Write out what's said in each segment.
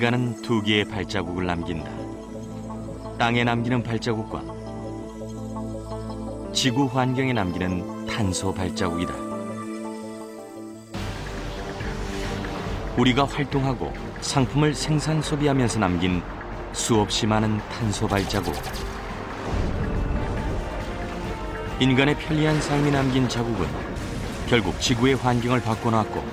인간은 두 개의 발자국을 남긴다. 땅에 남기는 발자국과 지구 환경에 남기는 탄소 발자국이다. 우리가 활동하고 상품을 생산 소비하면서 남긴 수없이 많은 탄소 발자국. 인간의 편리한 삶이 남긴 자국은 결국 지구의 환경을 바꿔놨고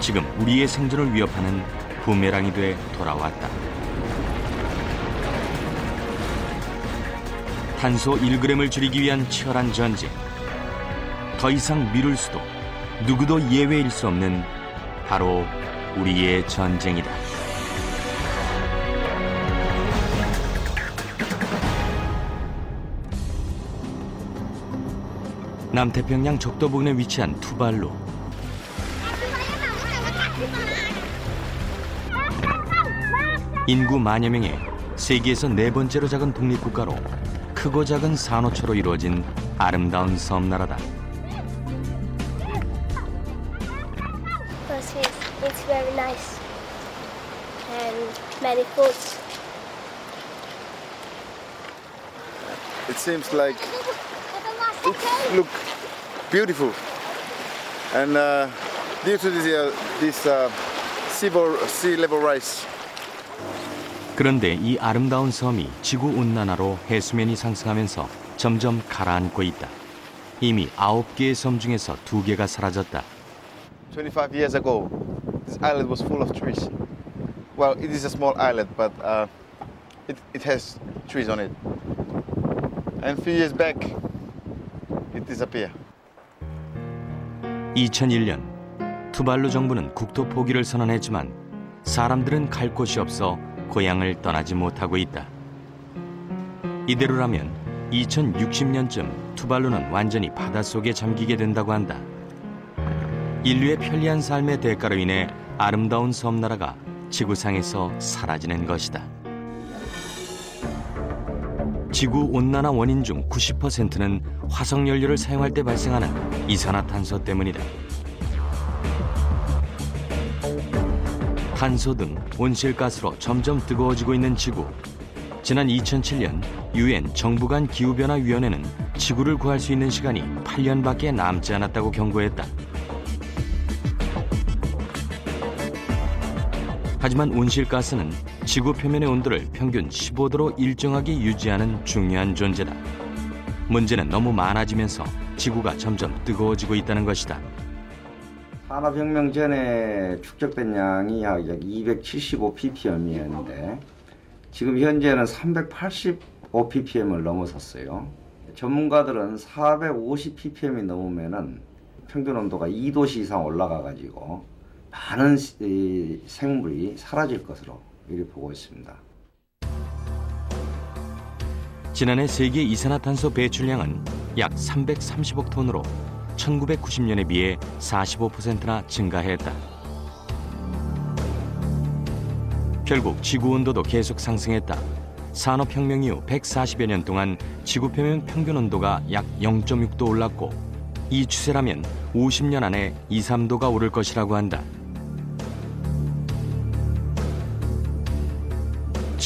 지금 우리의 생존을 위협하는 부메랑이 돼 돌아왔다. 탄소 1g을 줄이기 위한 치열한 전쟁. 더 이상 미룰 수도 누구도 예외일 수 없는 바로 우리의 전쟁이다. 남태평양 적도 부근에 위치한 투발루. 인구 만여 명의 세계에서 네 번째로 작은 독립국가로 크고 작은 산호초로 이루어진 아름다운 섬나라다. Because it's, it's very nice and many foods. It seems like look beautiful, and uh, due to this, uh, this uh, sea, sea level rise, 그런데 이 아름다운 섬이 지구 온난화로 해수면이 상승하면서 점점 가라앉고 있다. 이미 아홉 개의 섬 중에서 두 개가 사라졌다. 25 years ago, this island was full of trees. Well, it is a small island, but uh, it, it has trees on it. And few years back, it disappeared. 2001년 투발루 정부는 국토 포기를 선언했지만 사람들은 갈 곳이 없어 고향을 떠나지 못하고 있다. 이대로라면 2060년쯤 투발루는 완전히 바닷속에 잠기게 된다고 한다. 인류의 편리한 삶의 대가로 인해 아름다운 섬나라가 지구상에서 사라지는 것이다. 지구 온난화 원인 중 90%는 화석 연료를 사용할 때 발생하는 이산화탄소 때문이다. 탄소 등 온실가스로 점점 뜨거워지고 있는 지구. 지난 2007년 유엔 정부 간 기후변화 위원회는 지구를 구할 수 있는 시간이 8년밖에 남지 않았다고 경고했다. 하지만 온실가스는 지구 표면의 온도를 평균 15도로 일정하게 유지하는 중요한 존재다. 문제는 너무 많아지면서 지구가 점점 뜨거워지고 있다는 것이다. 산업혁명 전에 축적된 양이 약 275 ppm이었는데 지금 현재는 385 ppm을 넘어섰어요. 전문가들은 450 ppm이 넘으면은 평균 온도가 2도씨 이상 올라가 가지고 많은 생물이 사라질 것으로 이렇게 보고 있습니다. 지난해 세계 이산화탄소 배출량은 약 330억 톤으로 1990년에 비해 45%나 증가했다. 결국 지구 온도도 계속 상승했다. 산업혁명 이후 140여 년 동안 지구 표면 평균 온도가 약 0.6도 올랐고 이 추세라면 50년 안에 2, 3도가 오를 것이라고 한다.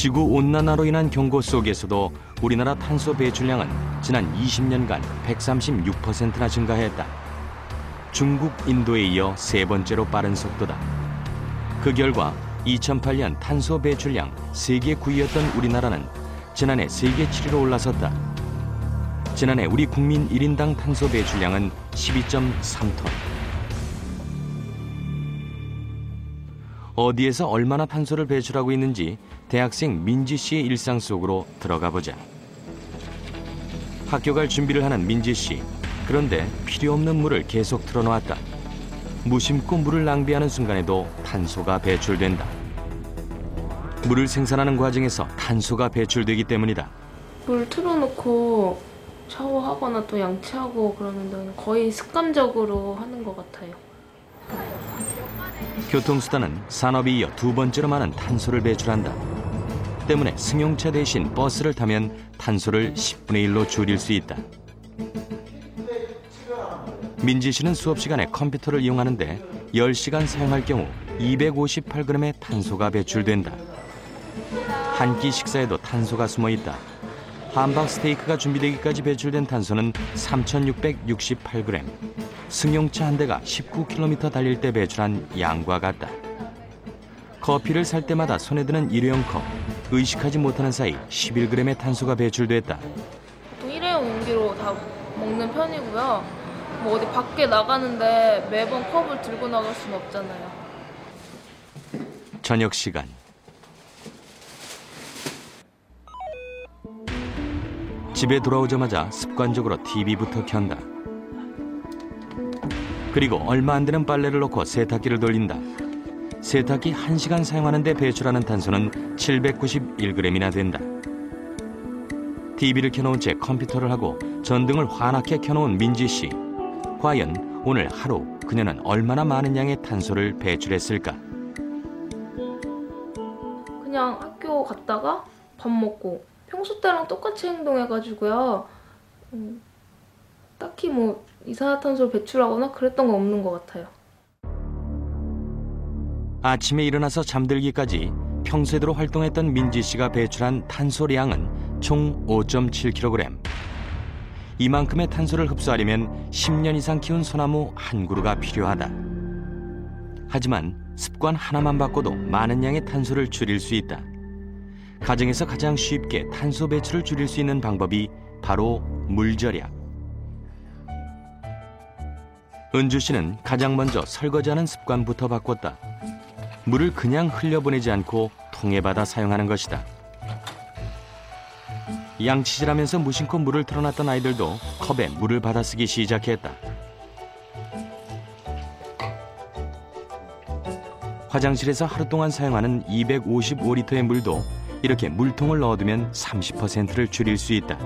지구 온난화로 인한 경고 속에서도 우리나라 탄소 배출량은 지난 20년간 136%나 증가했다. 중국, 인도에 이어 세 번째로 빠른 속도다. 그 결과 2008년 탄소 배출량 세계 9위였던 우리나라는 지난해 세계 7위로 올라섰다. 지난해 우리 국민 1인당 탄소 배출량은 12.3톤. 어디에서 얼마나 탄소를 배출하고 있는지 대학생 민지 씨의 일상 속으로 들어가 보자. 학교 갈 준비를 하는 민지 씨. 그런데 필요 없는 물을 계속 틀어놓았다. 무심코 물을 낭비하는 순간에도 탄소가 배출된다. 물을 생산하는 과정에서 탄소가 배출되기 때문이다. 물 틀어놓고 샤워하거나 또 양치하고 그러는 데는 거의 습관적으로 하는 것 같아요. 교통수단은 산업에 이어 두 번째로 많은 탄소를 배출한다. 때문에 승용차 대신 버스를 타면 탄소를 10분의 1로 줄일 수 있다. 민지 씨는 수업 시간에 컴퓨터를 이용하는데 10시간 사용할 경우 258g의 탄소가 배출된다. 한 끼 식사에도 탄소가 숨어 있다. 함박 스테이크가 준비되기까지 배출된 탄소는 3,668g. 승용차 한 대가 19km 달릴 때 배출한 양과 같다. 커피를 살 때마다 손에 드는 일회용 컵, 의식하지 못하는 사이 11g의 탄소가 배출됐다. 보통 일회용 용기로 다 먹는 편이고요. 뭐 어디 밖에 나가는데 매번 컵을 들고 나갈 수는 없잖아요. 저녁 시간. 집에 돌아오자마자 습관적으로 TV부터 켠다. 그리고 얼마 안 되는 빨래를 넣고 세탁기를 돌린다. 세탁기 1시간 사용하는데 배출하는 탄소는 791g이나 된다. TV를 켜놓은 채 컴퓨터를 하고 전등을 환하게 켜놓은 민지 씨. 과연 오늘 하루 그녀는 얼마나 많은 양의 탄소를 배출했을까? 그냥 학교 갔다가 밥 먹고 평소 때랑 똑같이 행동해가지고요. 음, 딱히 뭐 이산화탄소를 배출하거나 그랬던 건 없는 것 같아요. 아침에 일어나서 잠들기까지 평소에대로 활동했던 민지 씨가 배출한 탄소량은 총 5.7kg. 이만큼의 탄소를 흡수하려면 10년 이상 키운 소나무 한 그루가 필요하다. 하지만 습관 하나만 바꿔도 많은 양의 탄소를 줄일 수 있다. 가정에서 가장 쉽게 탄소 배출을 줄일 수 있는 방법이 바로 물 절약. 은주 씨는 가장 먼저 설거지하는 습관부터 바꿨다. 물을 그냥 흘려보내지 않고 통에 받아 사용하는 것이다. 양치질하면서 무심코 물을 틀어놨던 아이들도 컵에 물을 받아 쓰기 시작했다. 화장실에서 하루 동안 사용하는 255리터의 물도 이렇게 물통을 넣어두면 30%를 줄일 수 있다.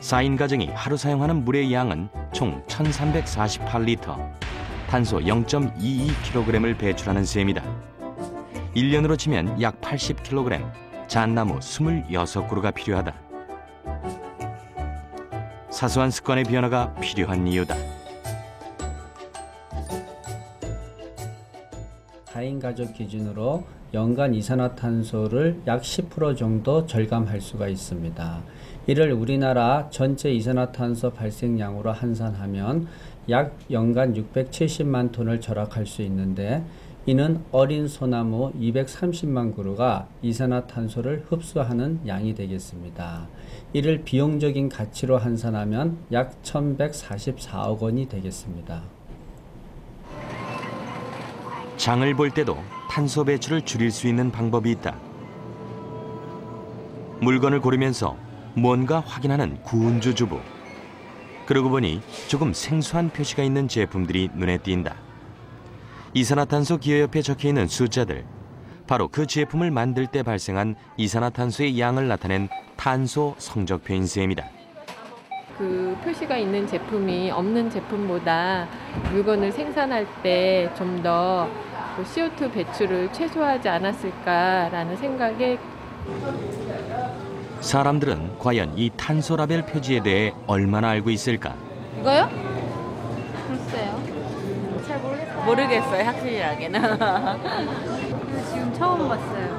4인 가정이 하루 사용하는 물의 양은 총 1348리터, 탄소 0.22kg을 배출하는 셈이다. 1년으로 치면 약 80kg, 잣나무 26그루가 필요하다. 사소한 습관의 변화가 필요한 이유다. 가족 기준으로 연간 이산화탄소를 약 10% 정도 절감할 수가 있습니다. 이를 우리나라 전체 이산화탄소 발생량으로 환산하면 약 연간 670만 톤을 절약할 수 있는데 이는 어린 소나무 230만 그루가 이산화탄소를 흡수하는 양이 되겠습니다. 이를 비용적인 가치로 환산하면 약 1144억 원이 되겠습니다. 장을 볼 때도 탄소 배출을 줄일 수 있는 방법이 있다. 물건을 고르면서 뭔가 확인하는 구운주 주부. 그러고 보니 조금 생소한 표시가 있는 제품들이 눈에 띈다. 이산화탄소 기여 옆에 적혀 있는 숫자들. 바로 그 제품을 만들 때 발생한 이산화탄소의 양을 나타낸 탄소 성적표인 셈이다. 그 표시가 있는 제품이 없는 제품보다 물건을 생산할 때 좀 더 CO2 배출을 최소화하지 않았을까라는 생각에 사람들은 과연 이 탄소 라벨 표지에 대해 얼마나 알고 있을까? 이거요? 글쎄요. 잘 모르겠어요. 모르겠어요, 확실하게는. 지금 처음 봤어요.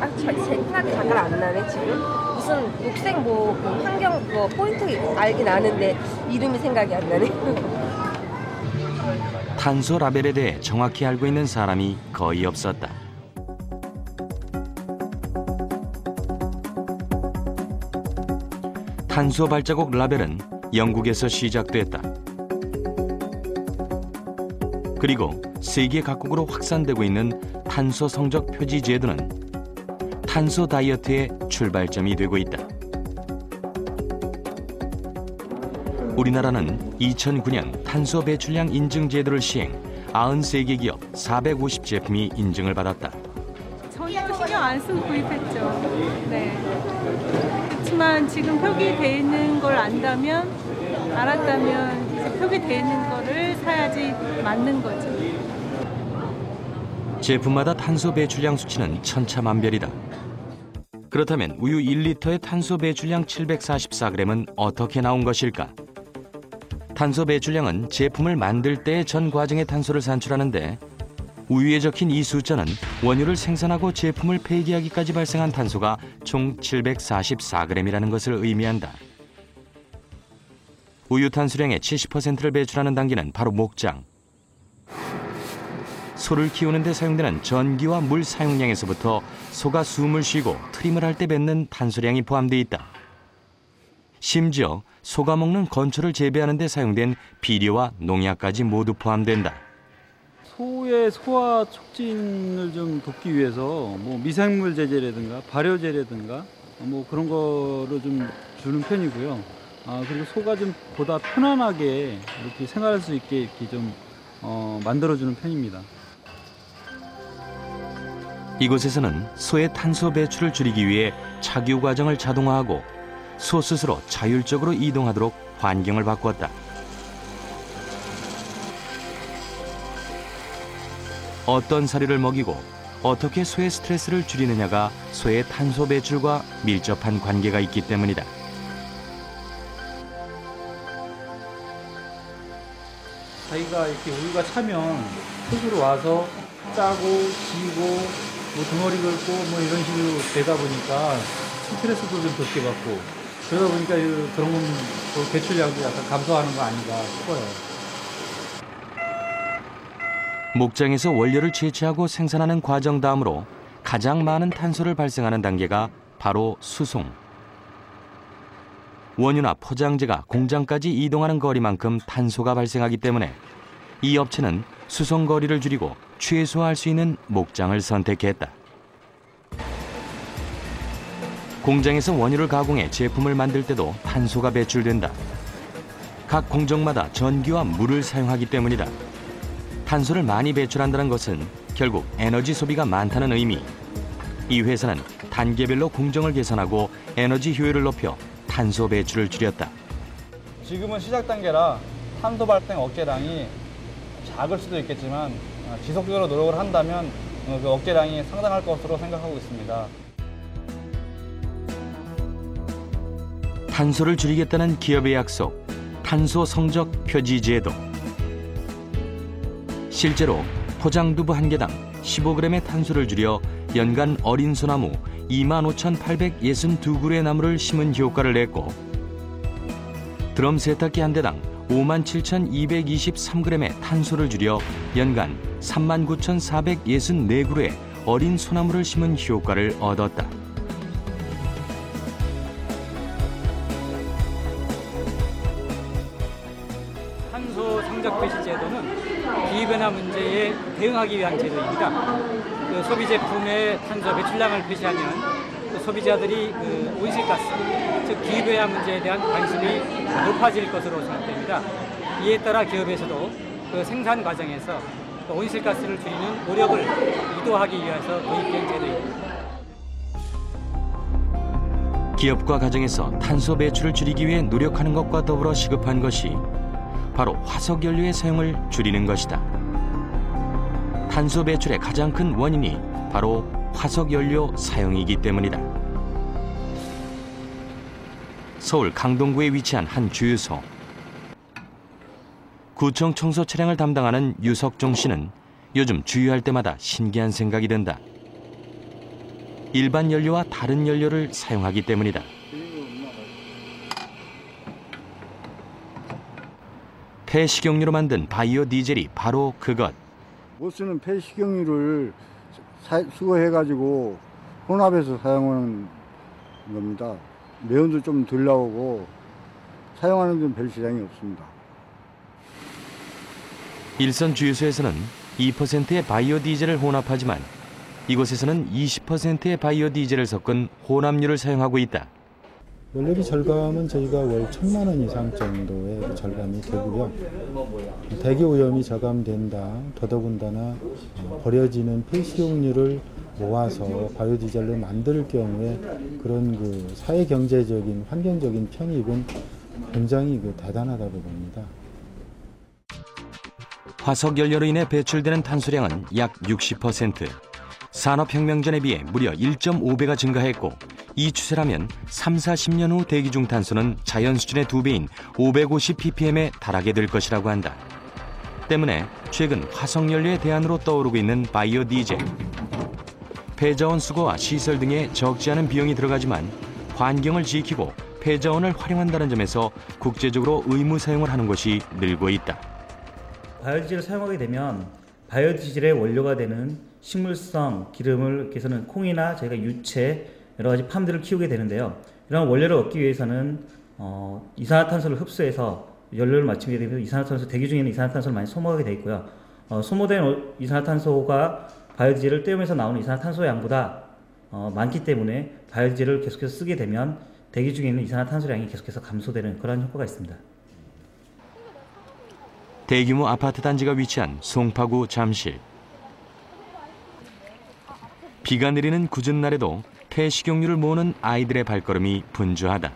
아, 저, 제 생각이 잠깐 안 나네, 지금. 무슨 녹색 뭐, 그 환경 그거 포인트 알긴 아는데 이름이 생각이 안 나네. 탄소 라벨에 대해 정확히 알고 있는 사람이 거의 없었다. 탄소 발자국 라벨은 영국에서 시작됐다. 그리고 세계 각국으로 확산되고 있는 탄소 성적 표지 제도는 탄소 다이어트의 출발점이 되고 있다. 우리나라는 2009년 탄소 배출량 인증 제도를 시행 93개 기업 450 제품이 인증을 받았다. 전혀 신경 안 쓰고 구입했죠. 네. 그렇지만 지금 표기돼 있는 걸 안다면 알았다면 표기돼 있는 거를 사야지 맞는 거죠. 제품마다 탄소 배출량 수치는 천차만별이다. 그렇다면 우유 1리터의 탄소 배출량 744g은 어떻게 나온 것일까? 탄소 배출량은 제품을 만들 때의 전 과정의 탄소를 산출하는데 우유에 적힌 이 숫자는 원유를 생산하고 제품을 폐기하기까지 발생한 탄소가 총 744g이라는 것을 의미한다. 우유 탄수량의 70%를 배출하는 단계는 바로 목장. 소를 키우는 데 사용되는 전기와 물 사용량에서부터 소가 숨을 쉬고 트림을 할 때 뱉는 탄소량이 포함되어 있다. 심지어 소가 먹는 건초를 재배하는 데 사용된 비료와 농약까지 모두 포함된다. 소의 소화 촉진을 좀 돕기 위해서 뭐 미생물 제제라든가 발효제라든가 뭐 그런 거를 좀 주는 편이고요. 아 그리고 소가 좀 보다 편안하게 이렇게 생활할 수 있게 이렇게 좀 어, 만들어주는 편입니다. 이곳에서는 소의 탄소 배출을 줄이기 위해 착유 과정을 자동화하고 소 스스로 자율적으로 이동하도록 환경을 바꾸었다. 어떤 사료를 먹이고 어떻게 소의 스트레스를 줄이느냐가 소의 탄소 배출과 밀접한 관계가 있기 때문이다. 자기가 이렇게 우유가 차면 스스로 와서 짜고 지고 뭐 덩어리 긁고 뭐 이런 식으로 되다 보니까 스트레스도 좀 덜게 받고 그러다 보니까 이- 그런 건그 배출량도 약간 감소하는 거 아닌가 싶어요. 목장에서 원료를 채취하고 생산하는 과정 다음으로 가장 많은 탄소를 발생하는 단계가 바로 수송. 원유나 포장재가 공장까지 이동하는 거리만큼 탄소가 발생하기 때문에 이 업체는 수송 거리를 줄이고 최소화할 수 있는 목장을 선택했다. 공장에서 원유를 가공해 제품을 만들 때도 탄소가 배출된다. 각 공정마다 전기와 물을 사용하기 때문이다. 탄소를 많이 배출한다는 것은 결국 에너지 소비가 많다는 의미. 이 회사는 단계별로 공정을 개선하고 에너지 효율을 높여 탄소 배출을 줄였다. 지금은 시작 단계라 탄소 발생 억제량이 작을 수도 있겠지만 어, 지속적으로 노력을 한다면 어, 그 억제량이 상당할 것으로 생각하고 있습니다. 탄소를 줄이겠다는 기업의 약속, 탄소 성적 표지 제도. 실제로 포장 두부 한 개당 15g의 탄소를 줄여 연간 어린 소나무 25,862그루의 나무를 심은 효과를 냈고 드럼 세탁기 한 대당 57,223g의 탄소를 줄여 연간 39,464그루의 어린 소나무를 심은 효과를 얻었다. 탄소 성적 표시 제도는 기후변화 문제에 대응하기 위한 제도입니다. 그 소비 제품의 탄소 배출량을 표시하면 그 소비자들이 그 온실가스, 즉 기후변화 문제에 대한 관심이 높아질 것으로 생각됩니다. 이에 따라 기업에서도 그 생산 과정에서 그 온실가스를 줄이는 노력을 유도하기 위해서 도입된 제도입니다. 기업과 가정에서 탄소 배출을 줄이기 위해 노력하는 것과 더불어 시급한 것이 바로 화석 연료의 사용을 줄이는 것이다. 탄소 배출의 가장 큰 원인이 바로 화석 연료 사용이기 때문이다. 서울 강동구에 위치한 한 주유소. 구청 청소 차량을 담당하는 유석종 씨는 요즘 주유할 때마다 신기한 생각이 든다. 일반 연료와 다른 연료를 사용하기 때문이다. 폐식용유로 만든 바이오 디젤이 바로 그것. 못 쓰는 폐식용유를 사- 수거해가지고 혼합해서 사용하는 겁니다. 매연도 좀 덜 나오고 사용하는 데는 별 지장이 없습니다. 일선 주유소에서는 2%의 바이오 디젤을 혼합하지만 이곳에서는 20%의 바이오 디젤을 섞은 혼합유를 사용하고 있다. 연료비 절감은 저희가 월 천만 원 이상 정도의 그 절감이 되고요. 대기 오염이 저감된다. 더더군다나 어, 버려지는 폐식용유를 모아서 바이오디젤로 만들 경우에 그런 그 사회 경제적인 환경적인 편익은 굉장히 그 대단하다고 봅니다. 화석 연료로 인해 배출되는 탄소량은 약 60%. 산업혁명 전에 비해 무려 1.5배가 증가했고 이 추세라면 3, 40년 후 대기 중 탄소는 자연 수준의 두 배인 550ppm에 달하게 될 것이라고 한다. 때문에 최근 화석 연료의 대안으로 떠오르고 있는 바이오 디젤. 폐자원 수거와 시설 등에 적지 않은 비용이 들어가지만 환경을 지키고 폐자원을 활용한다는 점에서 국제적으로 의무 사용을 하는 곳이 늘고 있다. 바이오디젤을 사용하게 되면 바이오디젤의 원료가 되는 식물성 기름을 위해서는 콩이나 저희가 유채 여러 가지 팜들을 키우게 되는데요. 이런 원료를 얻기 위해서는 어, 이산화탄소를 흡수해서 연료를 맞추게 되면 이산화탄소 대기 중에는 이산화탄소를 많이 소모하게 돼 있고요. 어, 소모된 이산화탄소가 바이오디젤을 떼우면서 나오는 이산화탄소 양보다 어, 많기 때문에 바이오디젤을 계속해서 쓰게 되면 대기 중에 있는 이산화탄소 양이 계속해서 감소되는 그런 효과가 있습니다. 대규모 아파트 단지가 위치한 송파구 잠실. 비가 내리는 굳은 날에도 폐식용유를 모으는 아이들의 발걸음이 분주하다.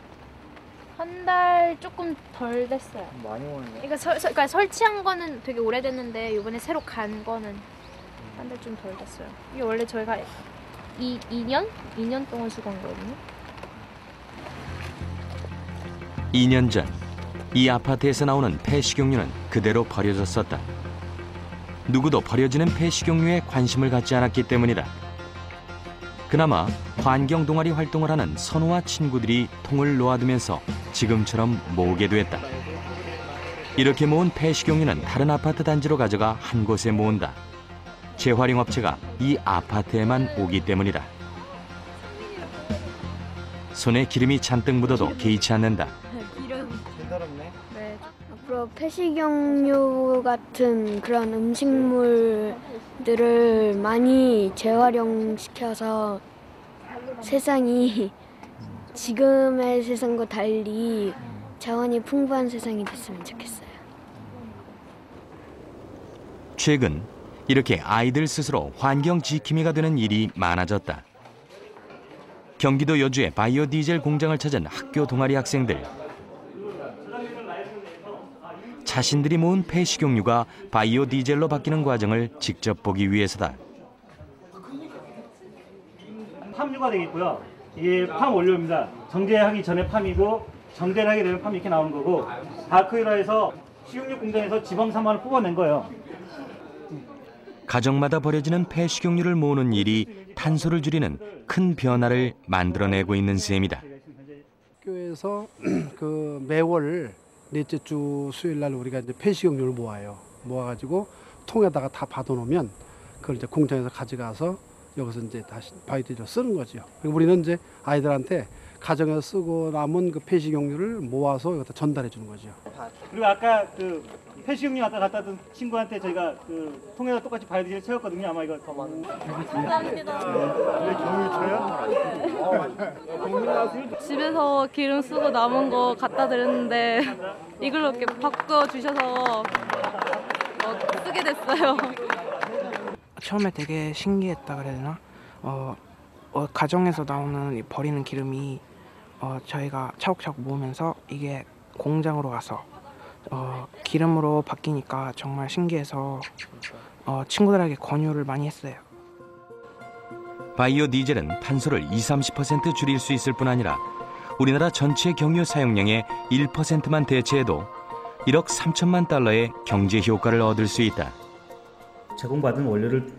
한 달 조금 덜 됐어요. 많이 오네. 그러니까, 설, 그러니까 설치한 거는 되게 오래됐는데 이번에 새로 간 거는 한 달 좀 덜 됐어요. 이게 원래 저희가 이 2년? 2년 동안 수거한 거거든요. 2년 전 이 아파트에서 나오는 폐식용유는 그대로 버려졌었다. 누구도 버려지는 폐식용유에 관심을 갖지 않았기 때문이다. 그나마 환경 동아리 활동을 하는 선우와 친구들이 통을 놓아두면서 지금처럼 모으게 됐다. 이렇게 모은 폐식용유는 다른 아파트 단지로 가져가 한 곳에 모은다. 재활용 업체가 이 아파트에만 오기 때문이다. 손에 기름이 잔뜩 묻어도 개의치 않는다. 네. 앞으로 폐식용유 같은 그런 음식물 들을 많이 재활용시켜서 세상이 지금의 세상과 달리 자원이 풍부한 세상이 됐으면 좋겠어요. 최근 이렇게 아이들 스스로 환경 지킴이가 되는 일이 많아졌다. 경기도 여주의 바이오 디젤 공장을 찾은 학교 동아리 학생들. 자신들이 모은 폐식용유가 바이오 디젤로 바뀌는 과정을 직접 보기 위해서다. 팜유가 되겠고요. 이게 팜 원료입니다. 정제하기 전에 팜이고 정제를 하게 되면 팜이 이렇게 나오는 거고 다크유라에서 식용유 공장에서 지방산만을 뽑아낸 거예요. 가정마다 버려지는 폐식용유를 모으는 일이 탄소를 줄이는 큰 변화를 만들어내고 있는 셈이다. 학교에서 그 매월 넷째 주 수요일 날 우리가 이제 폐식용유를 모아요. 모아가지고 통에다가 다 받아놓으면 그걸 이제 공장에서 가져가서 여기서 이제 다시 바이디로 쓰는 거죠. 우리는 이제 아이들한테 가정에서 쓰고 남은 그 폐식용유를 모아서 여기다 전달해 주는 거죠. 그리고 아까 그 폐식용유 아까 갖다 둔 친구한테 저희가 그 통에다 똑같이 바이오디젤 채웠거든요. 아마 이거 더 많은. 집에서 기름 쓰고 남은 거 갖다 드렸는데 이걸로 이렇게 바꿔 주셔서 어, 쓰게 됐어요. 처음에 되게 신기했다 그래야 되나? 어, 어, 가정에서 나오는 이 버리는 기름이 어, 저희가 차곡차곡 모으면서 이게 공장으로 가서 어, 기름으로 바뀌니까 정말 신기해서 어, 친구들에게 권유를 많이 했어요. 바이오 디젤은 탄소를 20, 30% 줄일 수 있을 뿐 아니라 우리나라 전체 경유 사용량의 1%만 대체해도 1억 3천만 달러의 경제 효과를 얻을 수 있다. 제공받은 원료를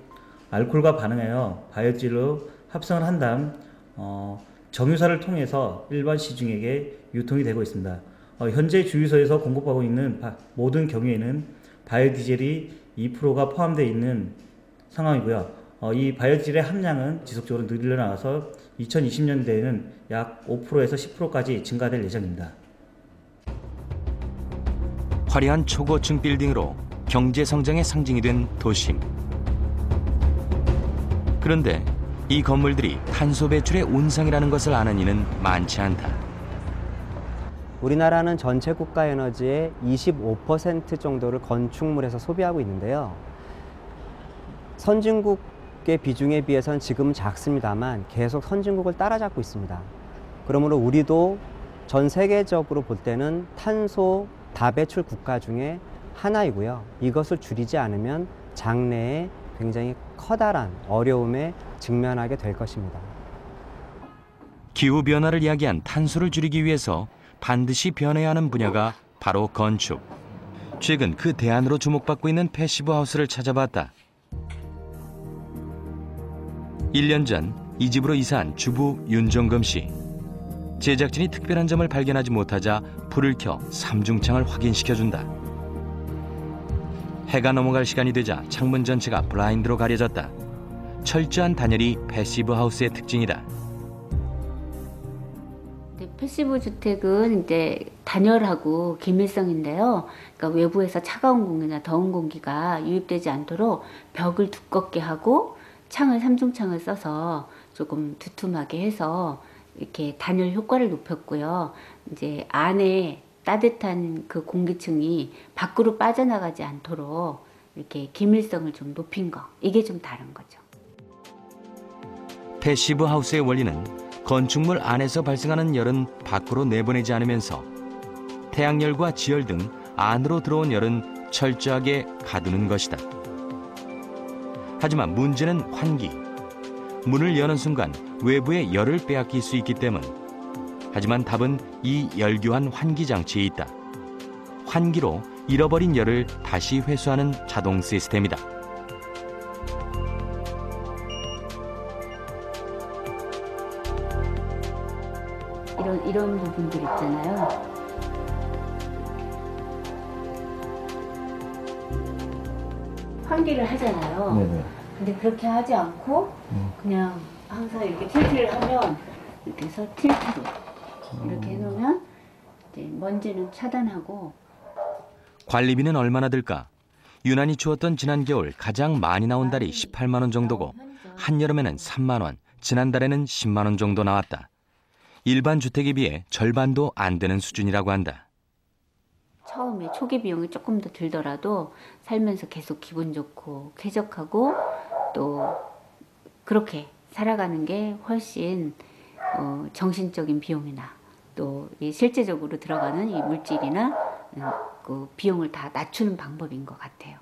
알코올과 반응하여 바이오질로 합성을 한 다음 어, 정유사를 통해서 일반 시중에게 유통이 되고 있습니다. 어, 현재 주유소에서 공급하고 있는 바, 모든 경우에는 바이오디젤이 2%가 포함되어 있는 상황이고요. 어, 이 바이오디젤의 함량은 지속적으로 늘려나가서 2020년대에는 약 5%에서 10%까지 증가될 예정입니다. 화려한 초고층 빌딩으로 경제 성장의 상징이 된 도심. 그런데 이 건물들이 탄소 배출의 온상이라는 것을 아는 이는 많지 않다. 우리나라는 전체 국가 에너지의 25% 정도를 건축물에서 소비하고 있는데요. 선진국의 비중에 비해서는 지금은 작습니다만 계속 선진국을 따라잡고 있습니다. 그러므로 우리도 전 세계적으로 볼 때는 탄소 다배출 국가 중에 하나이고요. 이것을 줄이지 않으면 장래에 굉장히 커다란 어려움에 직면하게 될 것입니다. 기후 변화를 이야기한 탄소를 줄이기 위해서 반드시 변해야 하는 분야가 바로 건축. 최근 그 대안으로 주목받고 있는 passive house를 찾아봤다. 1년 전 이 집으로 이사한 주부 윤정금 씨. 제작진이 특별한 점을 발견하지 못하자 불을 켜 삼중창을 확인시켜준다. 해가 넘어갈 시간이 되자 창문 전체가 블라인드로 가려졌다. 철저한 단열이 passive house의 특징이다. 네, passive 주택은 이제 단열하고 기밀성인데요. 그러니까 외부에서 차가운 공기나 더운 공기가 유입되지 않도록 벽을 두껍게 하고 창을 삼중 창을 써서 조금 두툼하게 해서 이렇게 단열 효과를 높였고요. 이제 안에 따뜻한 그 공기층이 밖으로 빠져나가지 않도록 이렇게 기밀성을 좀 높인 거. 이게 좀 다른 거죠. passive house의 원리는 건축물 안에서 발생하는 열은 밖으로 내보내지 않으면서 태양열과 지열 등 안으로 들어온 열은 철저하게 가두는 것이다. 하지만 문제는 환기. 문을 여는 순간 외부의 열을 빼앗길 수 있기 때문. 하지만 답은 이 열교환 환기 장치에 있다. 환기로 잃어버린 열을 다시 회수하는 자동 시스템이다. 이런 이런 부분들 있잖아요. 환기를 하잖아요. 네네. 근데 그렇게 하지 않고 그냥 항상 이렇게 틸트를 하면 이렇게 해서 틸트로 이렇게 해놓으면 이제 먼지는 차단하고 관리비는 얼마나 들까? 유난히 추웠던 지난 겨울 가장 많이 나온 달이 18만 원 정도고 한여름에는 3만 원, 지난달에는 10만 원 정도 나왔다. 일반 주택에 비해 절반도 안 되는 수준이라고 한다. 처음에 초기 비용이 조금 더 들더라도 살면서 계속 기분 좋고 쾌적하고 또 그렇게 살아가는 게 훨씬 어, 정신적인 비용이나 또 이 실제적으로 들어가는 이 물질이나 음, 그 비용을 다 낮추는 방법인 것 같아요.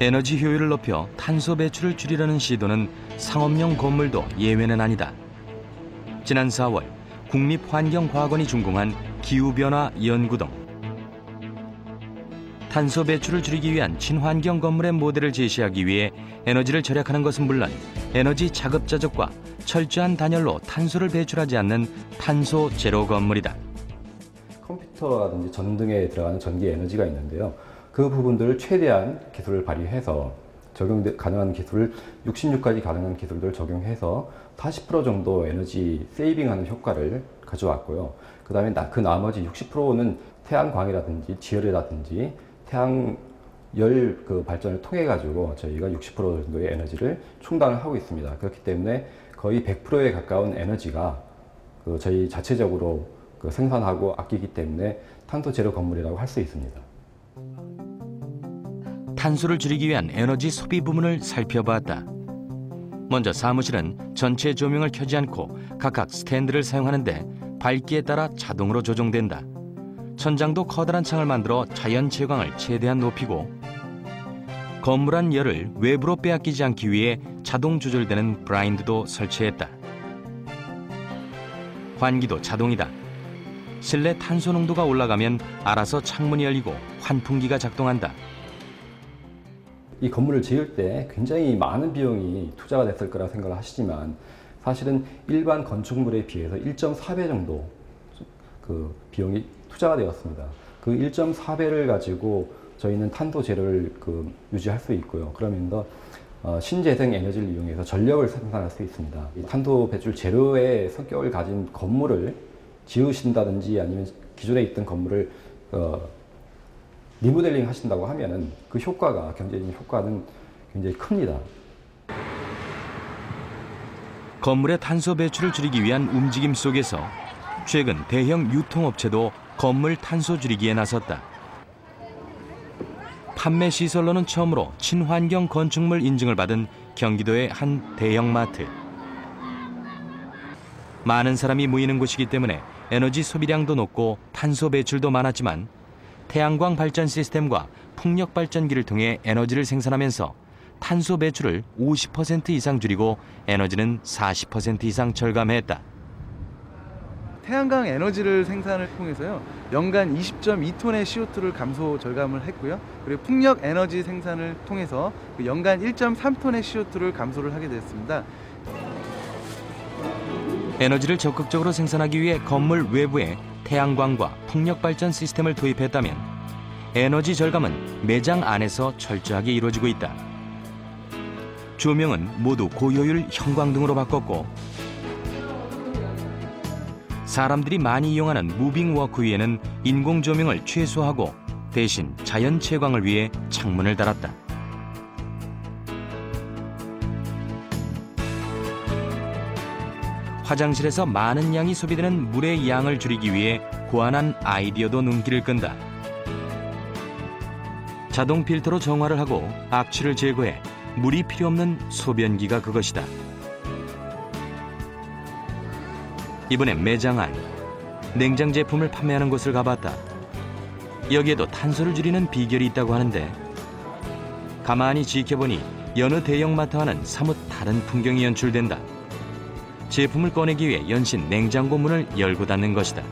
에너지 효율을 높여 탄소 배출을 줄이려는 시도는 상업용 건물도 예외는 아니다. 지난 4월 국립환경과학원이 준공한 기후변화 연구동. 탄소 배출을 줄이기 위한 친환경 건물의 모델을 제시하기 위해 에너지를 절약하는 것은 물론 에너지 자급자족과 철저한 단열로 탄소를 배출하지 않는 탄소 제로 건물이다. 컴퓨터라든지 전등에 들어가는 전기 에너지가 있는데요. 그 부분들을 최대한 기술을 발휘해서 적용 가능한 기술을 66가지 가능한 기술들을 적용해서 40% 정도 에너지 세이빙하는 효과를 가져왔고요. 그 다음에 그 나머지 60%는 태양광이라든지 지열이라든지 태양 열 그 발전을 통해 가지고 저희가 60% 정도의 에너지를 충당을 하고 있습니다. 그렇기 때문에 거의 100%에 가까운 에너지가 그 저희 자체적으로 그 생산하고 아끼기 때문에 탄소 제로 건물이라고 할 수 있습니다. 탄소를 줄이기 위한 에너지 소비 부문을 살펴봤다. 먼저 사무실은 전체 조명을 켜지 않고 각각 스탠드를 사용하는데 밝기에 따라 자동으로 조정된다. 천장도 커다란 창을 만들어 자연 채광을 최대한 높이고 건물 안 열을 외부로 빼앗기지 않기 위해 자동 조절되는 브라인드도 설치했다. 환기도 자동이다. 실내 탄소 농도가 올라가면 알아서 창문이 열리고 환풍기가 작동한다. 이 건물을 지을 때 굉장히 많은 비용이 투자가 됐을 거라 생각을 하시지만 사실은 일반 건축물에 비해서 1.4배 정도 그 비용이 투자가 되었습니다. 그 1.4배를 가지고 저희는 탄소 제로를 그 유지할 수 있고요. 그러면서 어, 신재생 에너지를 이용해서 전력을 생산할 수 있습니다. 이 탄소 배출 제로의 성격을 가진 건물을 지으신다든지 아니면 기존에 있던 건물을 어, 리모델링 하신다고 하면은 그 효과가 경제적인 효과는 굉장히 큽니다. 건물의 탄소 배출을 줄이기 위한 움직임 속에서 최근 대형 유통업체도 건물 탄소 줄이기에 나섰다. 판매 시설로는 처음으로 친환경 건축물 인증을 받은 경기도의 한 대형마트. 많은 사람이 모이는 곳이기 때문에 에너지 소비량도 높고 탄소 배출도 많았지만 태양광 발전 시스템과 풍력 발전기를 통해 에너지를 생산하면서 탄소 배출을 50% 이상 줄이고 에너지는 40% 이상 절감했다. 태양광 에너지를 생산을 통해서요 연간 20.2톤의 CO2를 감소 절감을 했고요 그리고 풍력 에너지 생산을 통해서 그 연간 1.3톤의 CO2를 감소를 하게 됐습니다. 에너지를 적극적으로 생산하기 위해 건물 외부에 태양광과 풍력 발전 시스템을 도입했다면 에너지 절감은 매장 안에서 철저하게 이루어지고 있다. 조명은 모두 고효율 형광등으로 바꿨고 사람들이 많이 이용하는 무빙 워크위에는 인공 조명을 최소화하고 대신 자연 채광을 위해 창문을 달았다. 화장실에서 많은 양이 소비되는 물의 양을 줄이기 위해 고안한 아이디어도 눈길을 끈다. 자동 필터로 정화를 하고 악취를 제거해 물이 필요 없는 소변기가 그것이다. 이번엔 매장 안 냉장 제품을 판매하는 곳을 가봤다. 여기에도 탄소를 줄이는 비결이 있다고 하는데 가만히 지켜보니 여느 대형마트와는 사뭇 다른 풍경이 연출된다. 제품을 꺼내기 위해 연신 냉장고 문을 열고 닫는 것이다.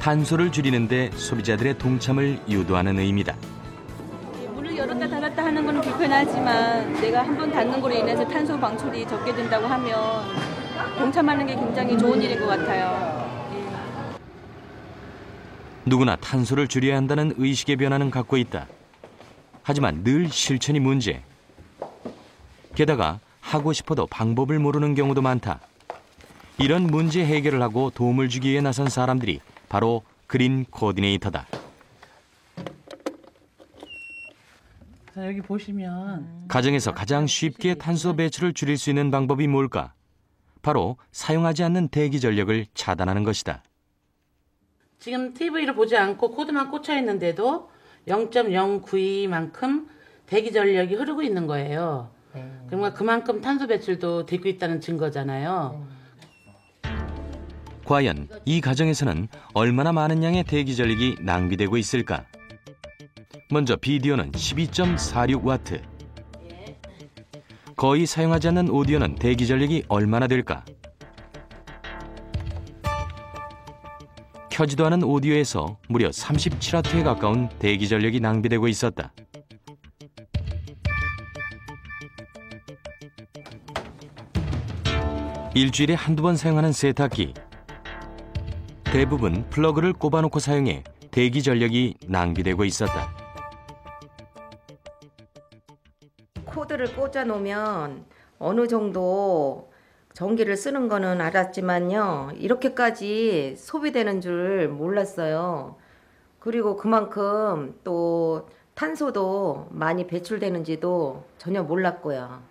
탄소를 줄이는데 소비자들의 동참을 유도하는 의미다. 불편하지만 내가 한번 닫는 걸로 인해서 탄소 방출이 적게 된다고 하면 동참하는 게 굉장히 좋은 일인 것 같아요. 누구나 탄소를 줄여야 한다는 의식의 변화는 갖고 있다. 하지만 늘 실천이 문제. 게다가 하고 싶어도 방법을 모르는 경우도 많다. 이런 문제 해결을 하고 도움을 주기 위해 나선 사람들이 바로 그린 코디네이터다. 자, 여기 보시면 가정에서 가장 쉽게 탄소 배출을 줄일 수 있는 방법이 뭘까? 바로 사용하지 않는 대기 전력을 차단하는 것이다. 지금 TV를 보지 않고 코드만 꽂혀 있는데도 0.092만큼 대기 전력이 흐르고 있는 거예요. 그러니까 그만큼 탄소 배출도 되고 있다는 증거잖아요. 과연 이 가정에서는 얼마나 많은 양의 대기 전력이 낭비되고 있을까? 먼저 비디오는 12.46와트. 거의 사용하지 않는 오디오는 대기 전력이 얼마나 될까? 켜지도 않은 오디오에서 무려 37와트에 가까운 대기 전력이 낭비되고 있었다. 일주일에 한두 번 사용하는 세탁기. 대부분 플러그를 꼽아놓고 사용해 대기 전력이 낭비되고 있었다. 코드를 꽂아 놓으면 어느 정도 전기를 쓰는 거는 알았지만요. 이렇게까지 소비되는 줄 몰랐어요. 그리고 그만큼 또 탄소도 많이 배출되는지도 전혀 몰랐고요.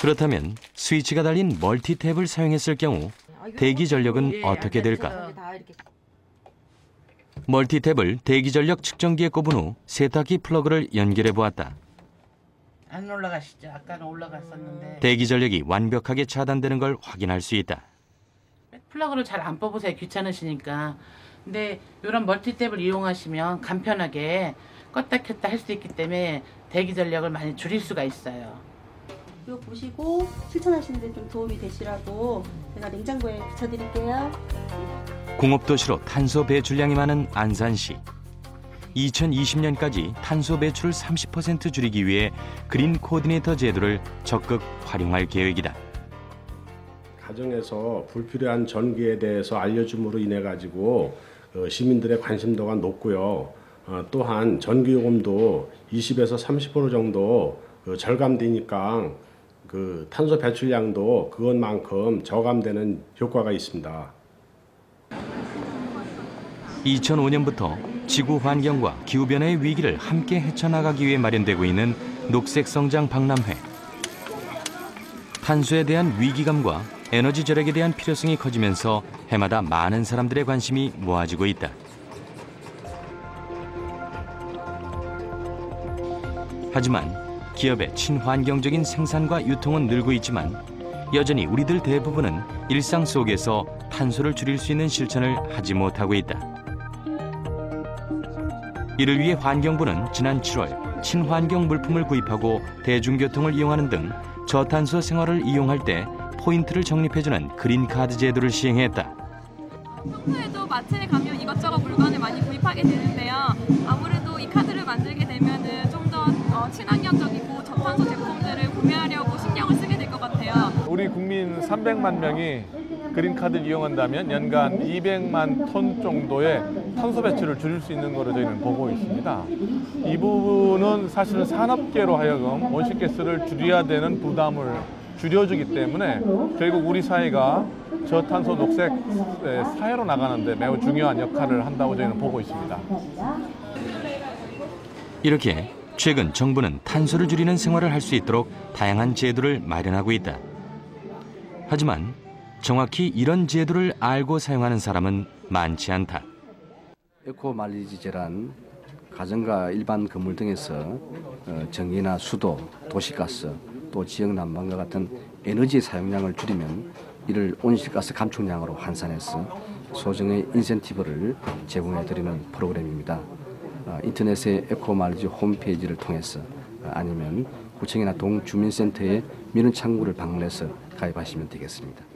그렇다면 스위치가 달린 멀티탭을 사용했을 경우 대기 전력은 어떻게 될까? 멀티탭을 대기 전력 측정기에 꼽은 후 세탁기 플러그를 연결해 보았다. 안 올라가시죠? 아까는 올라갔었는데 대기 전력이 완벽하게 차단되는 걸 확인할 수 있다. 플러그를 잘 안 뽑으세요. 귀찮으시니까. 근데 이런 멀티탭을 이용하시면 간편하게 껐다 켰다 할 수 있기 때문에 대기 전력을 많이 줄일 수가 있어요. 이거 보시고 실천하시는데 좀 도움이 되시라고 제가 냉장고에 붙여드릴게요. 공업도시로 탄소 배출량이 많은 안산시. 2020년까지 탄소 배출을 30% 줄이기 위해 그린 코디네이터 제도를 적극 활용할 계획이다. 가정에서 불필요한 전기에 대해서 알려줌으로 인해 가지고 어, 시민들의 관심도가 높고요. 어, 또한 전기요금도 20에서 30% 정도 그 절감되니까 그 탄소 배출량도 그것만큼 저감되는 효과가 있습니다. 2005년부터 지구 환경과 기후 변화의 위기를 함께 헤쳐나가기 위해 마련되고 있는 녹색 성장 박람회. 탄소에 대한 위기감과 에너지 절약에 대한 필요성이 커지면서 해마다 많은 사람들의 관심이 모아지고 있다. 하지만 기업의 친환경적인 생산과 유통은 늘고 있지만 여전히 우리들 대부분은 일상 속에서 탄소를 줄일 수 있는 실천을 하지 못하고 있다. 이를 위해 환경부는 지난 7월 친환경 물품을 구입하고 대중교통을 이용하는 등 저탄소 생활을 이용할 때 포인트를 적립해주는 그린카드 제도를 시행했다. 평소에도 마트에 가면 이것저것 물건을 많이 구입하게 되는데요. 아무래도 이 카드를 만들게 되면은 좀더 어, 친환경적이고 저탄소 제품들을 구매하려고 신경을 쓰게 될 것 같아요. 우리 국민 300만 명이 그린카드를 이용한다면 연간 200만 톤 정도의 탄소 배출을 줄일 수 있는 것으로 저희는 보고 있습니다. 이 부분은 사실은 산업계로 하여금 온실가스를 줄여야 되는 부담을 줄여주기 때문에 결국 우리 사회가 저탄소 녹색 사회로 나가는데 매우 중요한 역할을 한다고 저희는 보고 있습니다. 이렇게 최근 정부는 탄소를 줄이는 생활을 할 수 있도록 다양한 제도를 마련하고 있다. 하지만 정확히 이런 제도를 알고 사용하는 사람은 많지 않다. 에코 말리지제란 가정과 일반 건물 등에서 어, 전기나 수도, 도시가스, 또 지역 난방과 같은 에너지 사용량을 줄이면 이를 온실가스 감축량으로 환산해서 소정의 인센티브를 제공해 드리는 프로그램입니다. 어, 인터넷의 에코말리지 홈페이지를 통해서 어, 아니면 구청이나 동주민센터의 민원 창구를 방문해서 가입하시면 되겠습니다.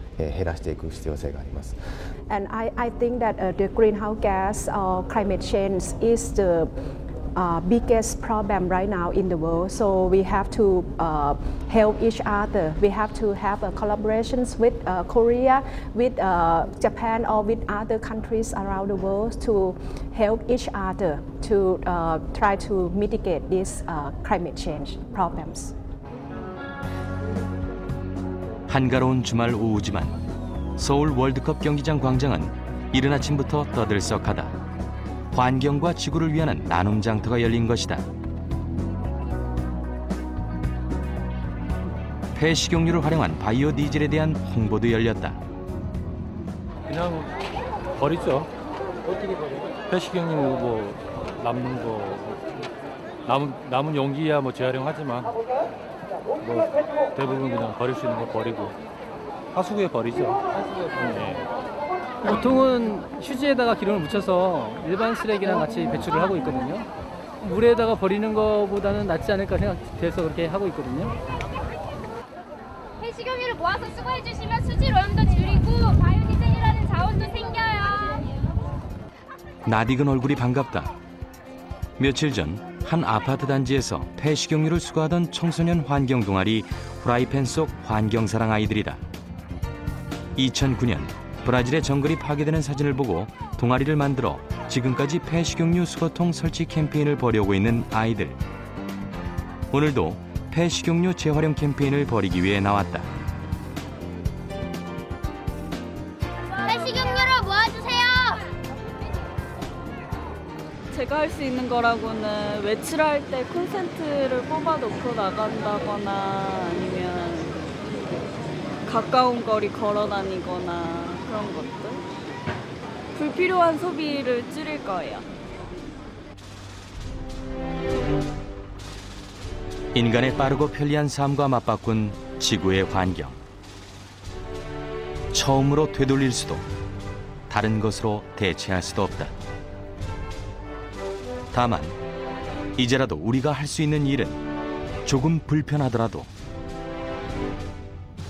減らしていく必要性があります And I, I think that uh, the greenhouse gas or climate change is the uh, biggest problem right now in the world. So we have to uh, help each other. We have to have uh, collaborations with uh, Korea, with uh, Japan, or with other countries around the world to help each other to uh, try to mitigate these uh, climate change problems. 한가로운 주말 오후지만 서울 월드컵 경기장 광장은 이른 아침부터 떠들썩하다. 환경과 지구를 위하는 나눔 장터가 열린 것이다. 폐식용유를 활용한 바이오 디젤에 대한 홍보도 열렸다. 그냥 버리죠. 폐식용유 뭐 남는 거 남은 남은 용기야 뭐 재활용하지만 뭐 대부분 그냥 버릴 수 있는 거 버리고 하수구에 버리죠. 네. 보통은 휴지에다가 기름을 묻혀서 일반 쓰레기랑 같이 배출을 하고 있거든요. 물에다가 버리는 것보다는 낫지 않을까 생각돼서 그렇게 하고 있거든요. 폐식용유를 모아서 수거해 주시면 수질 오염도 줄이고 바이오디젤이라는 자원도 생겨요. 낯익은 얼굴이 반갑다. 며칠 전 한 아파트 단지에서 폐식용유를 수거하던 청소년 환경 동아리 프라이팬 속 환경사랑 아이들이다. 2009년 브라질의 정글이 파괴되는 사진을 보고 동아리를 만들어 지금까지 폐식용유 수거통 설치 캠페인을 벌여오고 있는 아이들. 오늘도 폐식용유 재활용 캠페인을 벌이기 위해 나왔다. 제가 할 수 있는 거라고는 외출할 때 콘센트를 뽑아 놓고 나간다거나 아니면 가까운 거리 걸어 다니거나 그런 것들. 불필요한 소비를 줄일 거예요. 인간의 빠르고 편리한 삶과 맞바꾼 지구의 환경. 처음으로 되돌릴 수도 다른 것으로 대체할 수도 없다. 다만 이제라도 우리가 할 수 있는 일은 조금 불편하더라도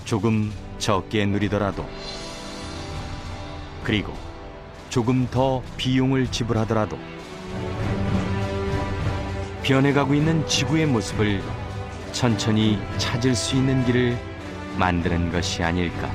조금 적게 누리더라도 그리고 조금 더 비용을 지불하더라도 변해가고 있는 지구의 모습을 천천히 찾을 수 있는 길을 만드는 것이 아닐까.